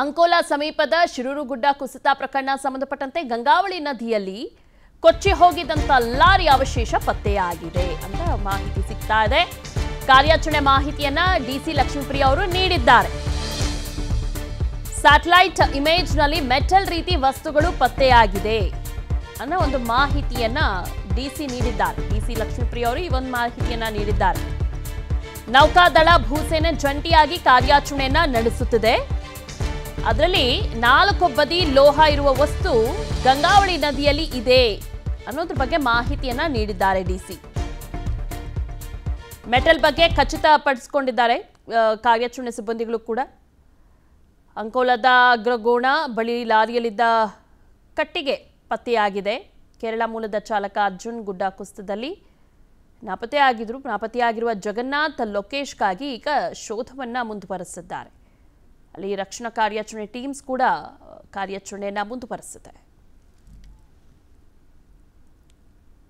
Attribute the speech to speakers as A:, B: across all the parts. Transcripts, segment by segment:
A: ಅಂಕೋಲಾ ಸಮೀಪದ ಶಿರೂರುಗುಡ್ಡ ಕುಸಿತ ಪ್ರಕರಣ ಸಂಬಂಧಪಟ್ಟಂತೆ ಗಂಗಾವಳಿ ನದಿಯಲ್ಲಿ ಕೊಚ್ಚಿ ಹೋಗಿದ್ದಂತ ಲಾರಿ ಅವಶೇಷ ಪತ್ತೆಯಾಗಿದೆ ಅಂತ ಮಾಹಿತಿ ಸಿಗ್ತಾ ಇದೆ. ಕಾರ್ಯಾಚರಣೆ ಮಾಹಿತಿಯನ್ನ ಡಿಸಿ ಲಕ್ಷ್ಮೀಪ್ರಿಯ ಅವರು ನೀಡಿದ್ದಾರೆ. ಸ್ಯಾಟಲೈಟ್ ಇಮೇಜ್ನಲ್ಲಿ ಮೆಟಲ್ ರೀತಿ ವಸ್ತುಗಳು ಪತ್ತೆಯಾಗಿದೆ ಅನ್ನೋ ಒಂದು ಮಾಹಿತಿಯನ್ನ ಡಿಸಿ ನೀಡಿದ್ದಾರೆ. ಡಿಸಿ ಲಕ್ಷ್ಮೀಪ್ರಿಯ ಅವರು ಈ ಒಂದು ಮಾಹಿತಿಯನ್ನ ನೀಡಿದ್ದಾರೆ. ನೌಕಾದಳ ಭೂಸೇನೆ ಜಂಟಿಯಾಗಿ ಕಾರ್ಯಾಚರಣೆಯನ್ನ ನಡೆಸುತ್ತಿದೆ. ಅದರಲ್ಲಿ ನಾಲ್ಕು ಬದಿ ಲೋಹ ಇರುವ ವಸ್ತು ಗಂಗಾವಳಿ ನದಿಯಲ್ಲಿ ಇದೆ ಅನ್ನೋದ್ರ ಬಗ್ಗೆ ಮಾಹಿತಿಯನ್ನ ನೀಡಿದ್ದಾರೆ ಡಿಸಿ ಮೆಟಲ್ ಬಗ್ಗೆ ಖಚಿತಪಡಿಸಿಕೊಂಡಿದ್ದಾರೆ ಪಡಿಸಿಕೊಂಡಿದ್ದಾರೆ ಕಾರ್ಯಾಚರಣೆ ಸಿಬ್ಬಂದಿಗಳು ಕೂಡ. ಅಂಕೋಲದ ಅಗ್ರಗೋಣ ಬಳಿ ಲಾರಿಯಲ್ಲಿದ್ದ ಕಟ್ಟಿಗೆ ಪತ್ತೆಯಾಗಿದೆ. ಕೇರಳ ಮೂಲದ ಚಾಲಕ ಅರ್ಜುನ್ ಗುಡ್ಡ ಕುಸ್ತದಲ್ಲಿ ನಾಪತ್ತೆಯಾಗಿದ್ರು, ನಾಪತ್ತೆಯಾಗಿರುವ ಜಗನ್ನಾಥ್ ಲೊಕೇಶ್ಗಾಗಿ ಈಗ ಶೋಧವನ್ನ ಮುಂದುವರೆಸಿದ್ದಾರೆ. ಅಲ್ಲಿ ರಕ್ಷಣಾ ಕಾರ್ಯಾಚರಣೆ ಟೀಮ್ಸ್ ಕೂಡ ಕಾರ್ಯಾಚರಣೆಯನ್ನ ಮುಂದುವರೆಸಿದೆ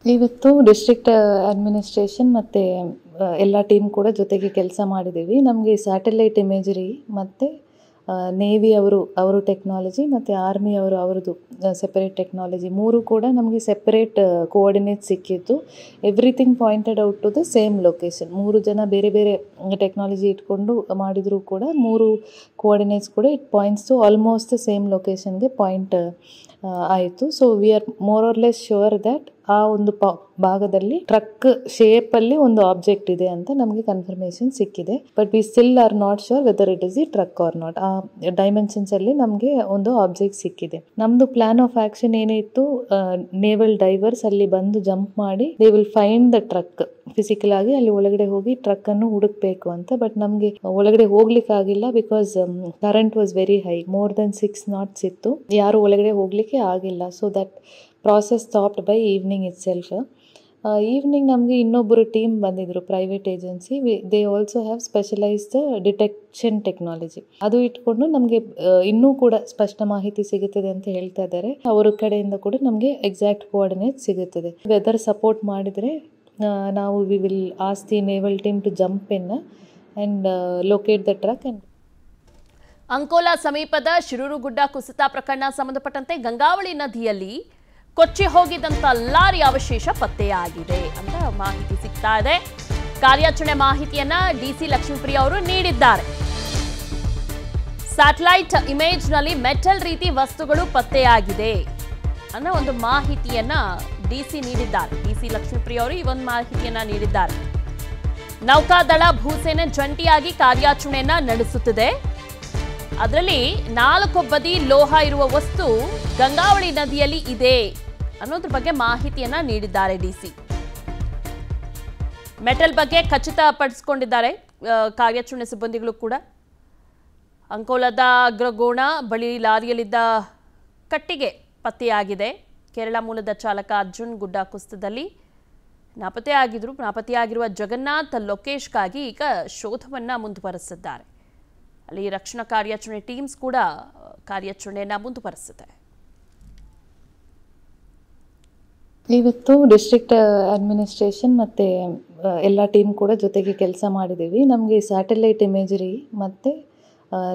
B: ಇವತ್ತು ಡಿಸ್ಟ್ರಿಕ್ಟ್ ಅಡ್ಮಿನಿಸ್ಟ್ರೇಷನ್ ಮತ್ತು ಎಲ್ಲ ಟೀಮ್ ಕೂಡ ಜೊತೆಗೆ ಕೆಲಸ ಮಾಡಿದ್ದೀವಿ. ನಮಗೆ ಸ್ಯಾಟಲೈಟ್ ಇಮೇಜರಿ ಮತ್ತು ನೇವಿ ಅವರು ಅವರು ಟೆಕ್ನಾಲಜಿ ಮತ್ತು ಆರ್ಮಿ ಅವರು ಅವರದು ಸೆಪರೇಟ್ ಟೆಕ್ನಾಲಜಿ ಮೂರು ಕೂಡ ನಮಗೆ ಸೆಪರೇಟ್ ಕೋಆರ್ಡಿನೇಟ್ ಸಿಕ್ಕಿತ್ತು. Everything pointed out to the same location ಮೂರು ಜನ ಬೇರೆ ಬೇರೆ ಟೆಕ್ನಾಲಜಿ ಇಟ್ಕೊಂಡು ಮಾಡಿದರೂ ಕೂಡ ಮೂರು ಕೋಆರ್ಡಿನೇಟ್ಸ್ ಕೂಡ it points almost the same ಲೊಕೇಶನ್ಗೆ point ಆಯಿತು. So we are more or less sure that ಆ ಒಂದು ಪ, ಭಾಗದಲ್ಲಿ ಟ್ರಕ್ ಶೇಪಲ್ಲಿ ಒಂದು ಆಬ್ಜೆಕ್ಟ್ ಇದೆ ಅಂತ ನಮಗೆ ಕನ್ಫರ್ಮೇಷನ್ ಸಿಕ್ಕಿದೆ. But we still are not sure whether it is a truck or not ಆ ಡೈಮೆನ್ಷನ್ಸ್ ಅಲ್ಲಿ ನಮಗೆ ಒಂದು ಆಬ್ಜೆಕ್ಟ್ ಸಿಕ್ಕಿದೆ. ನಮ್ದು ಪ್ಲಾನ್ ಆಫ್ ಆಕ್ಷನ್ ಏನಿತ್ತು ನೇವಲ್ ಡೈವರ್ಸ್ ಅಲ್ಲಿ ಬಂದು ಜಂಪ್ ಮಾಡಿ they will find the truck physical ಆಗಿ ಅಲ್ಲಿ ಒಳಗಡೆ ಹೋಗಿ ಟ್ರಕ್ ಅನ್ನು ಹುಡುಕ್ಬೇಕು ಅಂತ. ಬಟ್ ನಮಗೆ ಒಳಗಡೆ ಹೋಗ್ಲಿಕ್ಕೆ ಆಗಿಲ್ಲ because current was very high more than six knots ಇತ್ತು. ಯಾರು ಒಳಗಡೆ ಹೋಗ್ಲಿಕ್ಕೆ ಆಗಿಲ್ಲ. So that process stopped by evening itself evening ನಮಗೆ ಇನ್ನೊಬ್ಬರು ಟೀಮ್ ಬಂದಿದ್ರು private agency they also have specialised detection technology ಅದು ಇಟ್ಕೊಂಡು ನಮಗೆ ಇನ್ನೂ ಕೂಡ ಸ್ಪಷ್ಟ ಮಾಹಿತಿ ಸಿಗುತ್ತದೆ ಅಂತ ಹೇಳ್ತಾ ಇದ್ದಾರೆ. ಅವರ ಕಡೆಯಿಂದ ಕೂಡ ನಮಗೆ ಎಕ್ಸಾಕ್ಟ್ ಕೋಆರ್ಡಿನೇಟ್ ಸಿಗುತ್ತದೆ. ವೆದರ್ ಸಪೋರ್ಟ್ ಮಾಡಿದರೆ ನಾವು we will assist naval team to jump in and locate the truck and
A: Ankola ಸಮೀಪದ ಶಿರೂರುಗುಡ್ಡ ಕುಸಿತ ಪ್ರಕರಣ ಸಂಬಂಧಪಟ್ಟಂತೆ ಗಂಗಾವಳಿ ನದಿಯಲ್ಲಿ ಕೊಚ್ಚಿ ಹೋಗಿದ್ದಂತ ಲಾರಿ ಅವಶೇಷ ಪತ್ತೆಯಾಗಿದೆ ಅಂತ ಮಾಹಿತಿ ಸಿಗ್ತಾ ಇದೆ. ಕಾರ್ಯಾಚರಣೆ ಮಾಹಿತಿಯನ್ನ ಡಿಸಿ ಲಕ್ಷ್ಮೀಪ್ರಿಯ ಅವರು ನೀಡಿದ್ದಾರೆ. ಸ್ಯಾಟಲೈಟ್ ಇಮೇಜ್ನಲ್ಲಿ ಮೆಟಲ್ ರೀತಿ ವಸ್ತುಗಳು ಪತ್ತೆಯಾಗಿದೆ ಅನ್ನೋ ಒಂದು ಮಾಹಿತಿಯನ್ನ ಡಿಸಿ ನೀಡಿದ್ದಾರೆ. ಡಿಸಿ ಲಕ್ಷ್ಮೀಪ್ರಿಯ ಅವರು ಈ ಒಂದು ಮಾಹಿತಿಯನ್ನ ನೀಡಿದ್ದಾರೆ. ನೌಕಾದಳ ಭೂಸೇನೆ ಜಂಟಿಯಾಗಿ ಕಾರ್ಯಾಚರಣೆಯನ್ನ ನಡೆಸುತ್ತಿದೆ. ಅದರಲ್ಲಿ ನಾಲ್ಕು ಬದಿ ಲೋಹ ಇರುವ ವಸ್ತು ಗಂಗಾವಳಿ ನದಿಯಲ್ಲಿ ಇದೆ ಅನ್ನೋದ್ರ ಬಗ್ಗೆ ಮಾಹಿತಿಯನ್ನ ನೀಡಿದ್ದಾರೆ ಡಿಸಿ. ಮೆಟಲ್ ಬಗ್ಗೆ ಖಚಿತ ಪಡಿಸಿಕೊಂಡಿದ್ದಾರೆ ಕಾರ್ಯಾಚರಣೆ ಸಿಬ್ಬಂದಿಗಳು ಕೂಡ. ಅಂಕೋಲದ ಅಗ್ರಗೋಣ ಬಳಿ ಲಾರಿಯಲ್ಲಿದ್ದ ಕಟ್ಟಿಗೆ ಪತ್ತೆಯಾಗಿದೆ. ಕೇರಳ ಮೂಲದ ಚಾಲಕ ಅರ್ಜುನ್ ಗುಡ್ಡ ಕುಸ್ತದಲ್ಲಿ ನಾಪತ್ತೆಯಾಗಿದ್ರು. ನಾಪತ್ತೆಯಾಗಿರುವ ಜಗನ್ನಾಥ್ ಲೊಕೇಶ್ಗಾಗಿ ಈಗ ಶೋಧವನ್ನ ಮುಂದುವರೆಸಿದ್ದಾರೆ. ಅಲ್ಲಿ ರಕ್ಷಣಾ ಕಾರ್ಯಾಚರಣೆ ಟೀಮ್ಸ್ ಕೂಡ ಕಾರ್ಯಾಚರಣೆಯನ್ನು ಮುಂದುವರೆಸಿದೆ
B: ಇವತ್ತು ಡಿಸ್ಟ್ರಿಕ್ಟ್ ಅಡ್ಮಿನಿಸ್ಟ್ರೇಷನ್ ಮತ್ತು ಎಲ್ಲ ಟೀಮ್ ಕೂಡ ಜೊತೆಗೆ ಕೆಲಸ ಮಾಡಿದ್ದೀವಿ. ನಮಗೆ ಸ್ಯಾಟಲೈಟ್ ಇಮೇಜರಿ ಮತ್ತು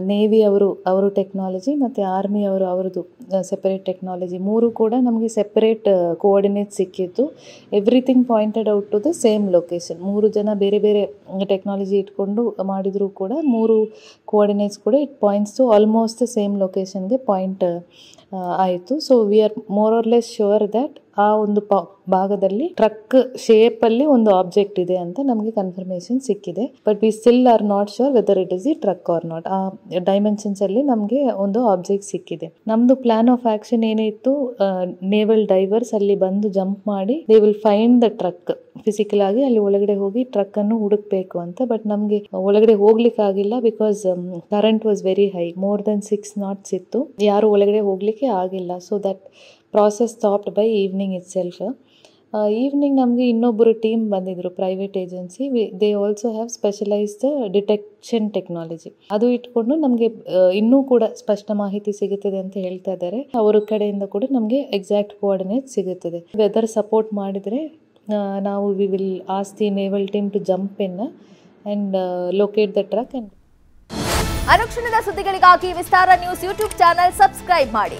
B: ನೇವಿ ಅವರು, ಅವರ ಟೆಕ್ನಾಲಜಿ ಮತ್ತು ಆರ್ಮಿ ಅವರು ಅವ್ರದ್ದು ಸೆಪರೇಟ್ ಟೆಕ್ನಾಲಜಿ ಮೂರು ಕೂಡ ನಮಗೆ ಸೆಪರೇಟ್ ಕೋಆರ್ಡಿನೇಟ್ ಸಿಕ್ಕಿತ್ತು everything pointed out to the same location ಮೂರು ಜನ ಬೇರೆ ಬೇರೆ ಟೆಕ್ನಾಲಜಿ ಇಟ್ಕೊಂಡು ಮಾಡಿದರೂ ಕೂಡ ಮೂರು ಕೋಆರ್ಡಿನೇಟ್ಸ್ ಕೂಡ it points to almost same ಲೊಕೇಶನ್ಗೆ point ಆಯಿತು. So we are more or less sure that ಆ ಒಂದು ಭಾಗದಲ್ಲಿ ಟ್ರಕ್ ಶೇಪ್ ಅಲ್ಲಿ ಒಂದು ಆಬ್ಜೆಕ್ಟ್ ಇದೆ ಅಂತ ನಮಗೆ ಕನ್ಫರ್ಮೇಷನ್ ಸಿಕ್ಕಿದೆ. But we still are not sure whether it is the truck or not ಆ ಡೈಮೆನ್ಷನ್ಸ್ ಅಲ್ಲಿ ನಮಗೆ ಒಂದು ಆಬ್ಜೆಕ್ಟ್ ಸಿಕ್ಕಿದೆ. ನಮ್ದು ಪ್ಲಾನ್ ಆಫ್ ಆಕ್ಷನ್ ಏನಿತ್ತು ನೇವಲ್ ಡೈವರ್ಸ್ ಅಲ್ಲಿ ಬಂದು ಜಂಪ್ ಮಾಡಿ they will find the truck physical ಆಗಿ ಅಲ್ಲಿ ಒಳಗಡೆ ಹೋಗಿ ಟ್ರಕ್ ಅನ್ನು ಹುಡುಕ್ಬೇಕು ಅಂತ. ಬಟ್ ನಮಗೆ ಒಳಗಡೆ ಹೋಗ್ಲಿಕ್ಕೆ ಆಗಿಲ್ಲ because current was very high more than six knots ಇತ್ತು. ಯಾರು ಒಳಗಡೆ ಹೋಗ್ಲಿಕ್ಕೆ ಆಗಿಲ್ಲ. So that process stopped by evening itself evening ನಮಗೆ ಇನ್ನೊಬ್ಬರು ಟೀಮ್ ಬಂದಿದ್ದರು private agency they also have specialized detection technology ಅದು ಇಟ್ಕೊಂಡು ನಮಗೆ ಇನ್ನೂ ಕೂಡ ಸ್ಪಷ್ಟ ಮಾಹಿತಿ ಸಿಗುತ್ತದೆ ಅಂತ ಹೇಳ್ತಾ ಇದ್ದಾರೆ. ಅವರ ಕಡೆಯಿಂದ ಕೂಡ ನಮಗೆ ಎಕ್ಸಾಕ್ಟ್ ಕೋಆರ್ಡಿನೇಟ್ ಸಿಗುತ್ತದೆ. ವೆದರ್ ಸಪೋರ್ಟ್ ಮಾಡಿದರೆ ನಾವು we will ask the naval team to jump in and locate the truck and
C: ಅನುಕ್ಷಣದ ಸುದ್ದಿಗಳಿಗಾಗಿ Vistara news YouTube channel subscribe ಮಾಡಿ.